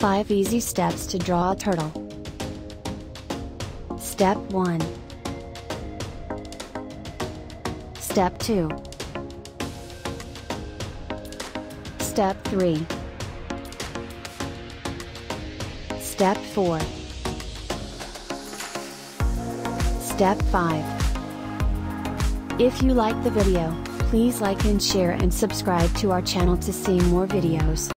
5 easy steps to draw a turtle. Step 1 Step 2 Step 3 Step 4 Step 5 If you like the video, please like and share and subscribe to our channel to see more videos.